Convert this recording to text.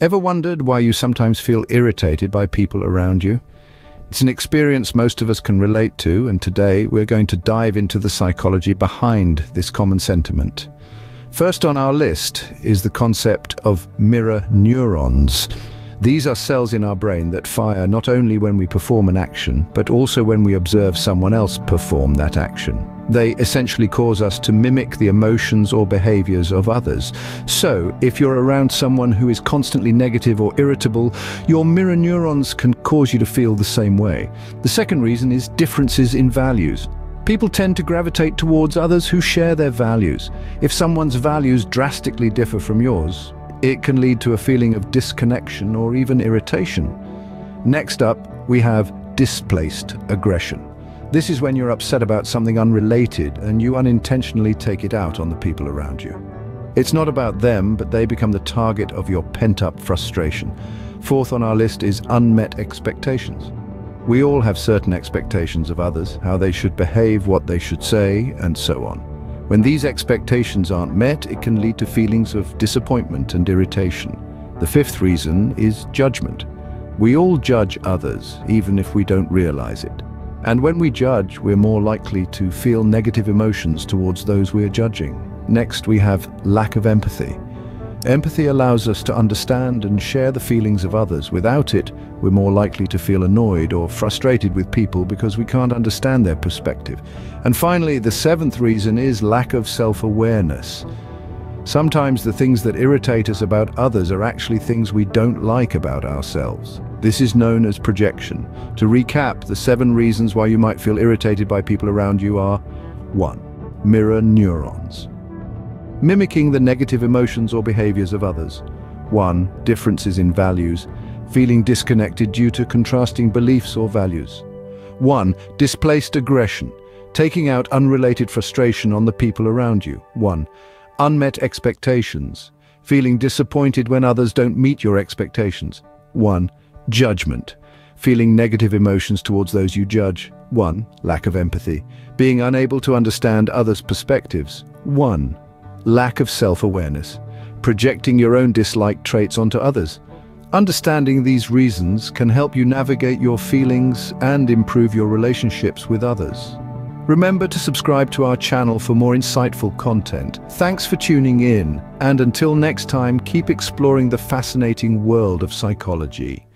Ever wondered why you sometimes feel irritated by people around you? It's an experience most of us can relate to, and today we're going to dive into the psychology behind this common sentiment. First on our list is the concept of mirror neurons. These are cells in our brain that fire not only when we perform an action, but also when we observe someone else perform that action. They essentially cause us to mimic the emotions or behaviors of others. So, if you're around someone who is constantly negative or irritable, your mirror neurons can cause you to feel the same way. The second reason is differences in values. People tend to gravitate towards others who share their values. If someone's values drastically differ from yours, it can lead to a feeling of disconnection or even irritation. Next up, we have displaced aggression. This is when you're upset about something unrelated and you unintentionally take it out on the people around you. It's not about them, but they become the target of your pent-up frustration. Fourth on our list is unmet expectations. We all have certain expectations of others, how they should behave, what they should say, and so on. When these expectations aren't met, it can lead to feelings of disappointment and irritation. The fifth reason is judgment. We all judge others, even if we don't realize it. And when we judge, we're more likely to feel negative emotions towards those we're judging. Next, we have lack of empathy. Empathy allows us to understand and share the feelings of others. Without it, we're more likely to feel annoyed or frustrated with people because we can't understand their perspective. And finally, the seventh reason is lack of self-awareness. Sometimes the things that irritate us about others are actually things we don't like about ourselves. This is known as projection. To recap, the seven reasons why you might feel irritated by people around you are 1. Mirror neurons. Mimicking the negative emotions or behaviors of others. 1. Differences in values. Feeling disconnected due to contrasting beliefs or values. 1. Displaced aggression. Taking out unrelated frustration on the people around you. 1. Unmet expectations. Feeling disappointed when others don't meet your expectations. 1. Judgment. Feeling negative emotions towards those you judge. 1. Lack of empathy. Being unable to understand others' perspectives. 1. Lack of self-awareness. Projecting your own dislike traits onto others. Understanding these reasons can help you navigate your feelings and improve your relationships with others. Remember to subscribe to our channel for more insightful content. Thanks for tuning in, and until next time, keep exploring the fascinating world of psychology.